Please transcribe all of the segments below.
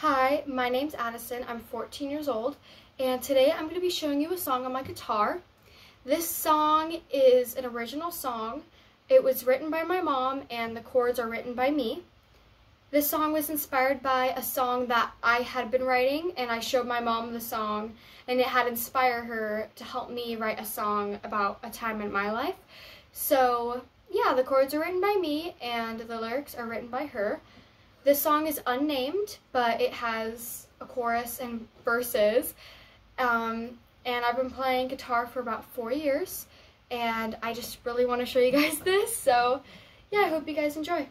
Hi, my name's Adison. I'm 14 years old, and today I'm going to be showing you a song on my guitar. This song is an original song. It was written by my mom, and the chords are written by me. This song was inspired by a song that I had been writing, and I showed my mom the song, and it had inspired her to help me write a song about a time in my life. So, yeah, the chords are written by me, and the lyrics are written by her. This song is unnamed, but it has a chorus and verses. Um, and I've been playing guitar for about four years, and I just really want to show you guys this. So, yeah, I hope you guys enjoy.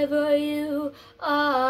wherever you are.